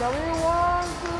Tell me one, two.